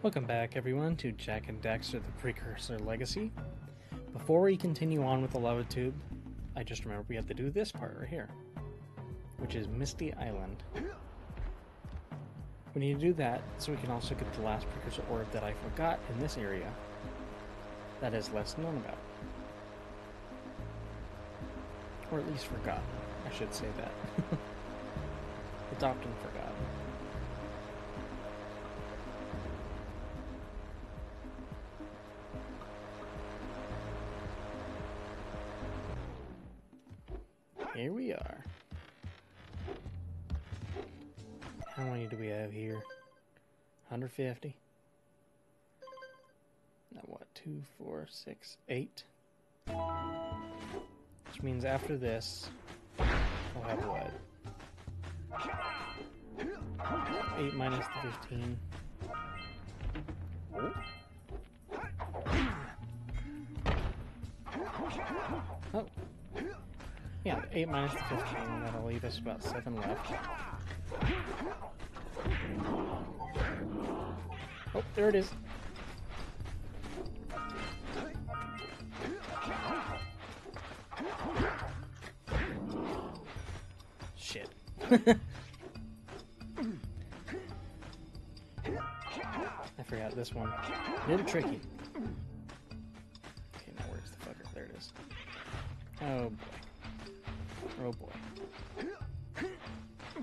Welcome back, everyone, to Jak and Daxter the Precursor Legacy. Before we continue on with the lava tube, I just remember we have to do this part right here, which is Misty Island. We need to do that so we can also get the last precursor orb that I forgot in this area that is less known about. Or at least forgotten, I should say that. it's often forgotten. How many do we have here? 150? Now what? Two, four, six, eight. Which means after this, we'll have what? 8 minus the 15. Oh. Yeah, 8 minus the 15, that'll leave us about 7 left. Oh, there it is. Shit. I forgot this one. A little tricky. Okay, now where's the fucker? There it is. Oh boy. Oh boy.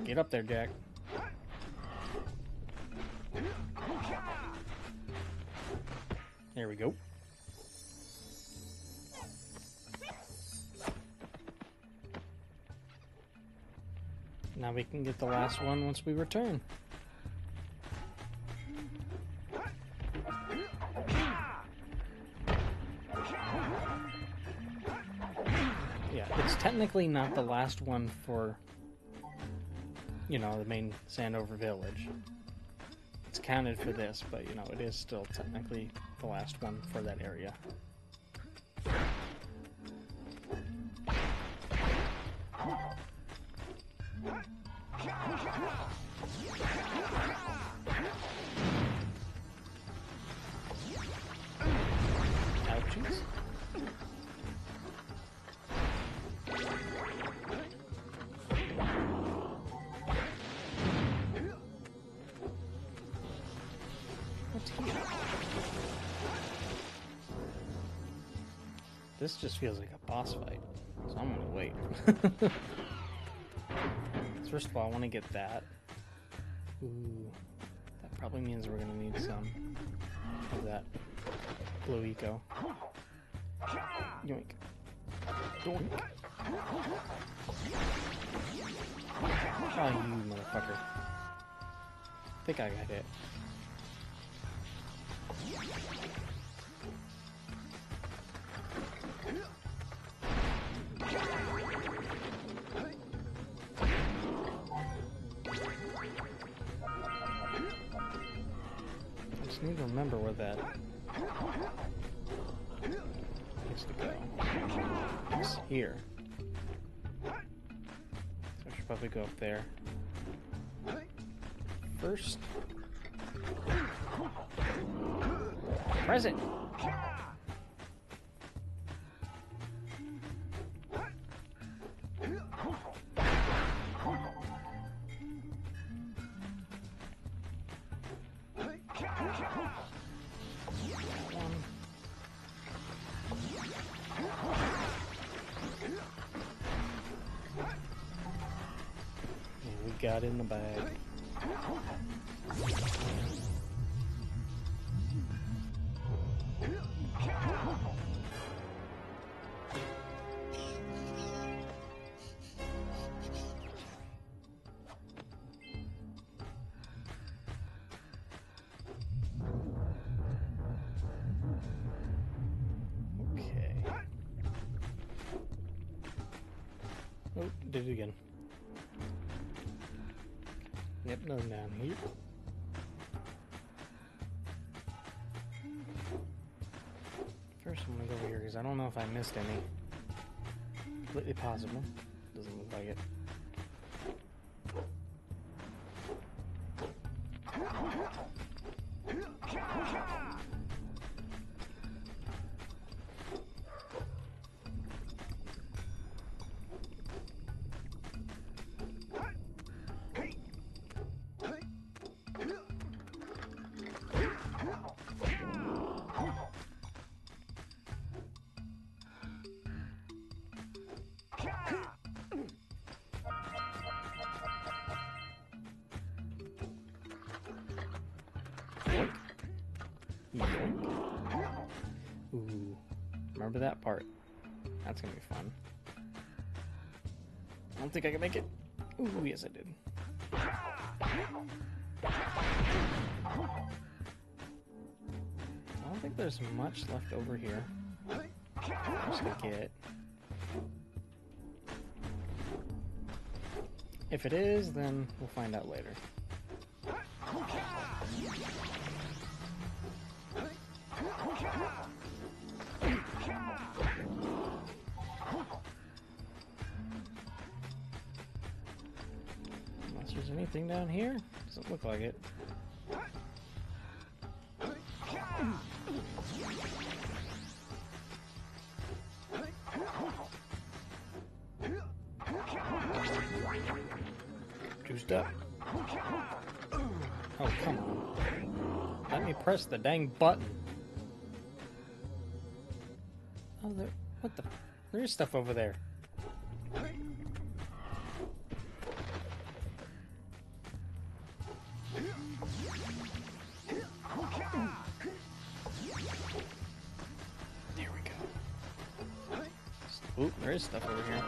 Get up there, Jak. There we go. Now we can get the last one once we return. Yeah, it's technically not the last one for, you know, the main Sandover village. It's counted for this, but, you know, it is still technically the last one for that area. This just feels like a boss fight, so I'm gonna wait. First of all, I want to get that. Ooh, that probably means we're gonna need some of that blue eco. Yoink. Doink. Oh, you motherfucker. I think I got it. I need to remember where that needs to go. It's here. So I should probably go up there. First. Present! Got in the bag. I don't know if I missed any. Completely possible. Doesn't look like it. That part. That's gonna be fun. I don't think I can make it. Ooh, yes I did. I don't think there's much left over here. Just gonna get. If it is, then we'll find out later. Anything down here? Doesn't look like it. Juiced up. Oh, come on. Let me press the dang button. Oh, there. What the? There's stuff over. There Oop, there is stuff over here.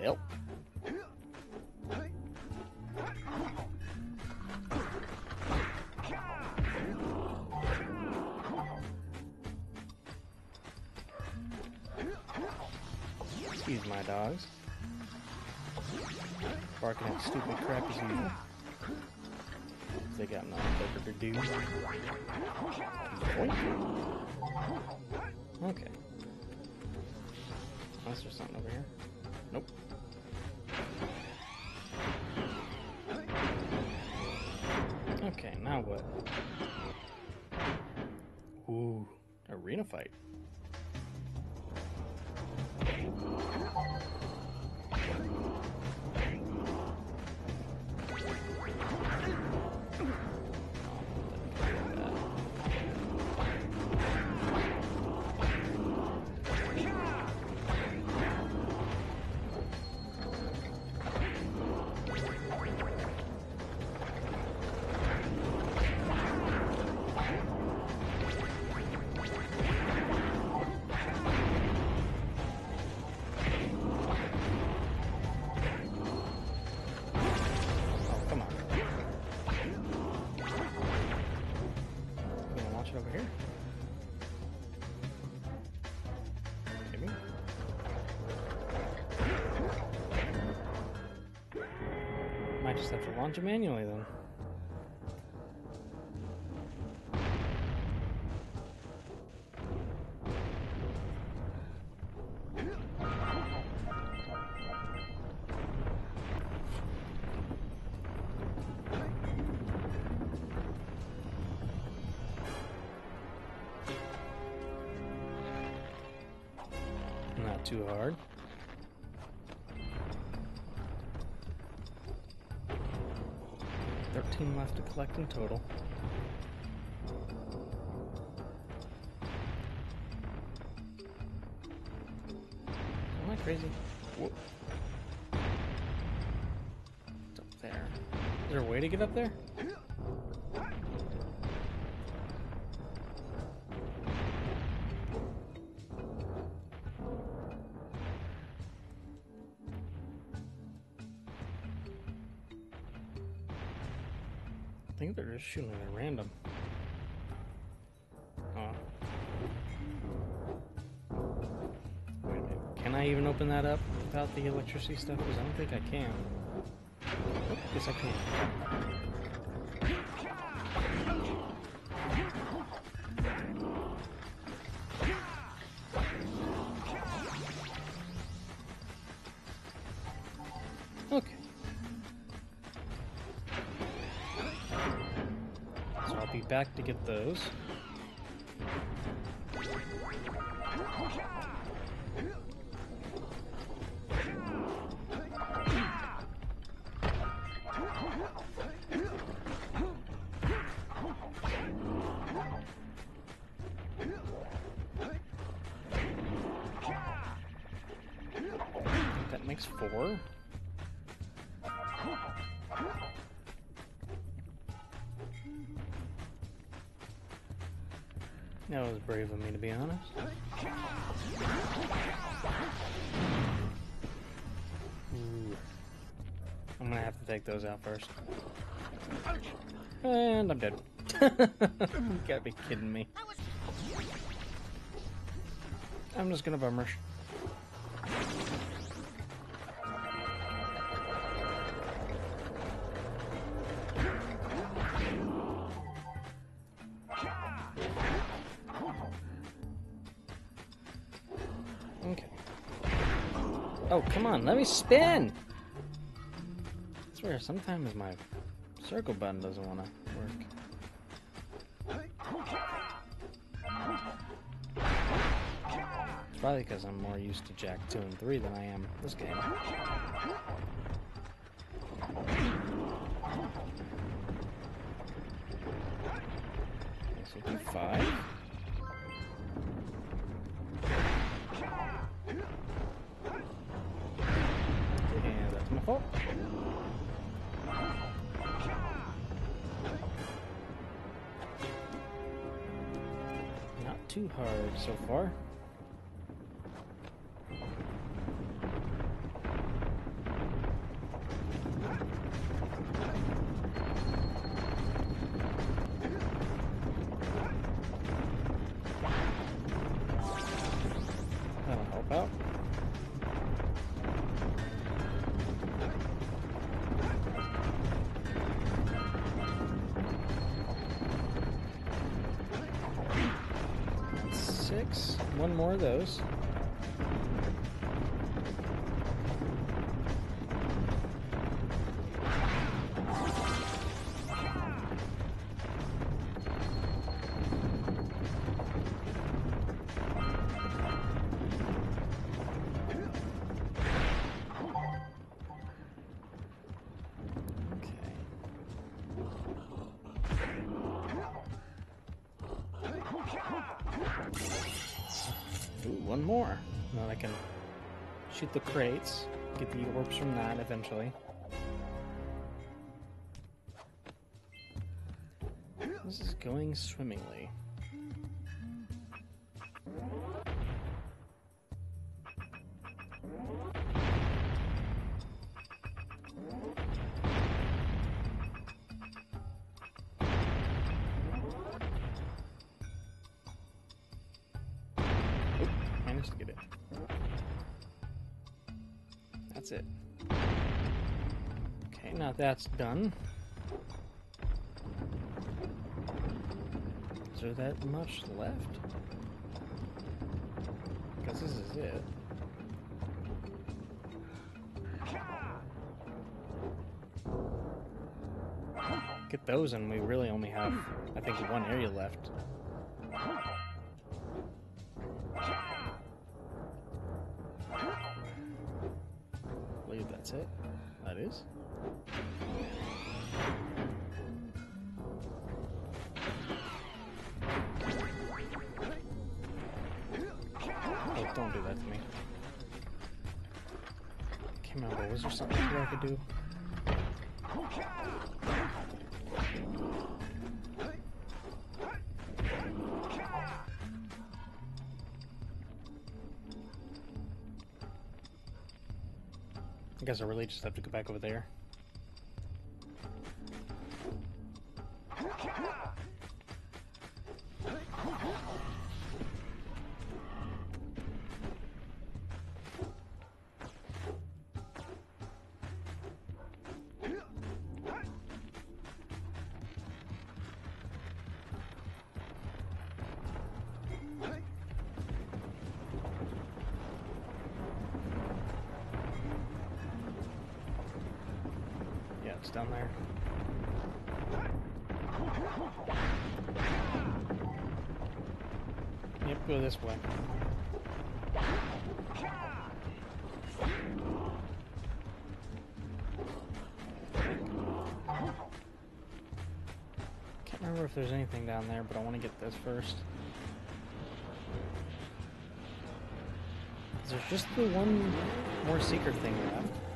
Help. Excuse my dogs. Barking at stupid crap as usual. Got nothing better to do. Boink. Okay. Unless there's something over here. Nope. Okay, now what? Ooh, arena fight. Just have to launch it manually then. Not too hard. Left to collect in total. Am I crazy? Whoa. It's up there. Is there a way to get up there? Think they're just shooting at random. Oh. Wait a minute. Can I even open that up without the electricity stuff? Because I don't think I can. Yes, I can. Get those. That makes four. That was brave of me, to be honest. Ooh. I'm gonna have to take those out first. And I'm dead. you gotta be kidding me. I'm just gonna bum rush. On, let me spin! I swear, sometimes my circle button doesn't want to work. It's probably because I'm more used to Jak 2 and 3 than I am this game. Okay, so do 5. Too hard so far. Six. One more of those. Shoot the crates, get the orbs from that eventually. This is going swimmingly. That's done. Is there that much left? Because this is it. Get those and we really only have, I think, one area left. I believe that's it. That is. Was there something I could do? I guess I really just have to go back over there. It's down there. Yep, go this way. Can't remember if there's anything down there, but I want to get this first. There's just the one more secret thing left.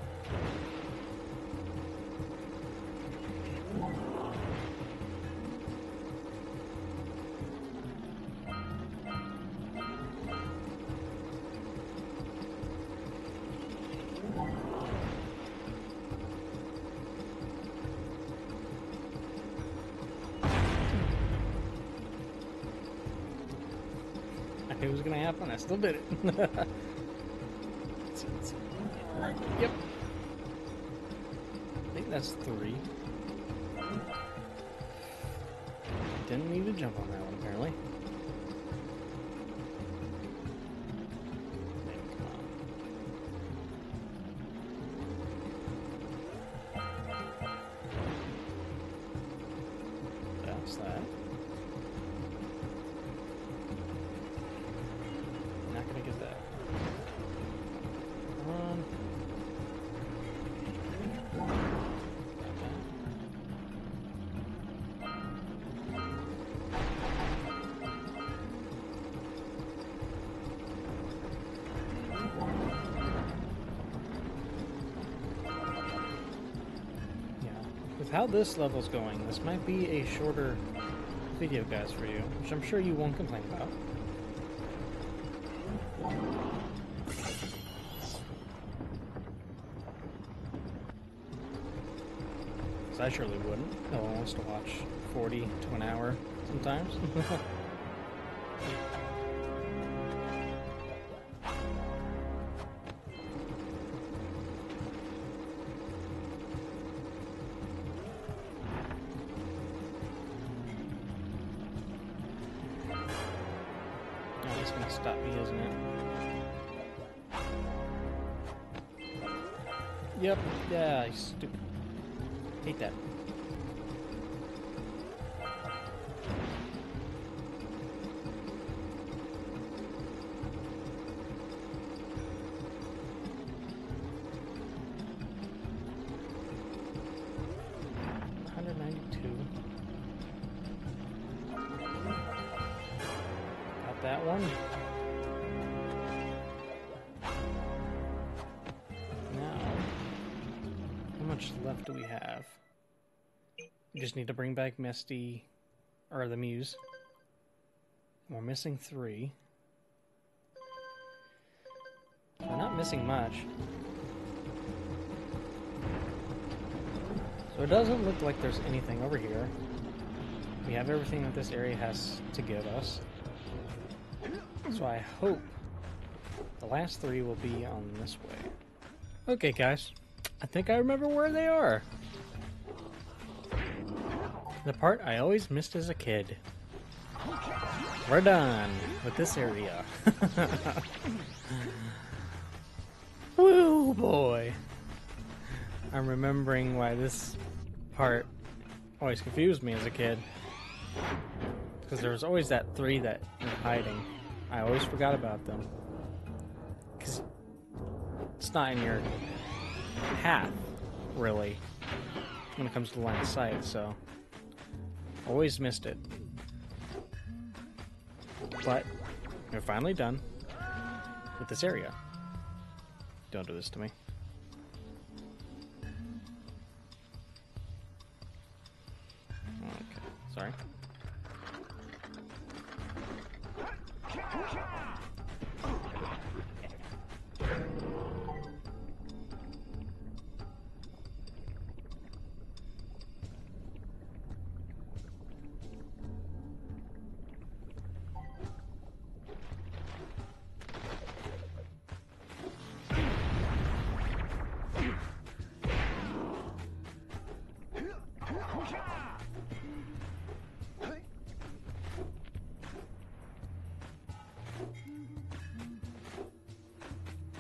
It was gonna happen. I still did it. Yep. I think that's three. Didn't need to jump on that Not gonna get that. Um, yeah. With how this level's going, this might be a shorter video, guys, for you, which I'm sure you won't complain about. 'Cause I surely wouldn't. No one wants to watch 40 to an hour sometimes. one. Now, how much left do we have? We just need to bring back Misty, or the Muse. We're missing three. We're not missing much. So it doesn't look like there's anything over here. We have everything that this area has to give us. So I hope the last three will be on this way. Okay, guys. I think I remember where they are. The part I always missed as a kid. We're done with this area. Woo boy. I'm remembering why this part always confused me as a kid. Because there was always that three that were hiding. I always forgot about them. Because it's not in your path, really, when it comes to line of sight, so always missed it. But we're finally done with this area. Don't do this to me.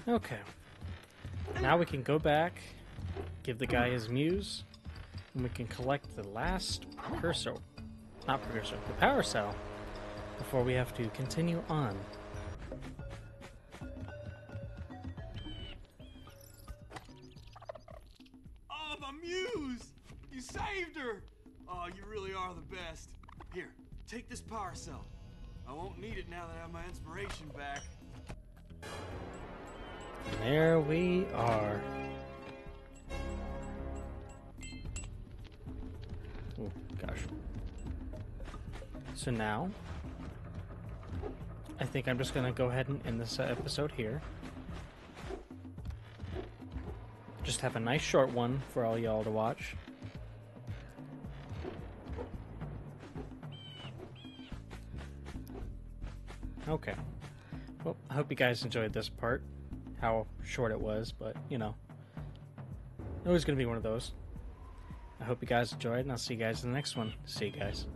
Okay. Now we can go back, give the guy his muse, And we can collect the last precursor, not precursor, the power cell, before we have to continue on. There we are. Oh, gosh. So now, I think I'm just going to go ahead and end this episode here. Just have a nice short one for all y'all to watch. Okay. Well, I hope you guys enjoyed this part. How short it was, but you know, it was going to be one of those. I hope you guys enjoyed, and I'll see you guys in the next one. See you guys.